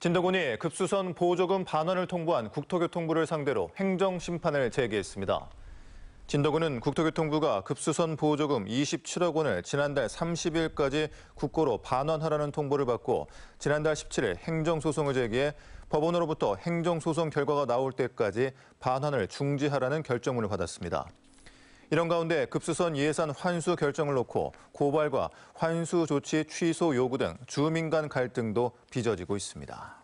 진도군이 급수선 보조금 반환을 통보한 국토교통부를 상대로 행정심판을 제기했습니다. 진도군은 국토교통부가 급수선 보조금 27억 원을 지난달 30일까지 국고로 반환하라는 통보를 받고 지난달 17일 행정소송을 제기해 법원으로부터 행정소송 결과가 나올 때까지 반환을 중지하라는 결정문을 받았습니다. 이런 가운데 급수선 예산 환수 결정을 놓고 고발과 환수 조치 취소 요구 등 주민 간 갈등도 빚어지고 있습니다.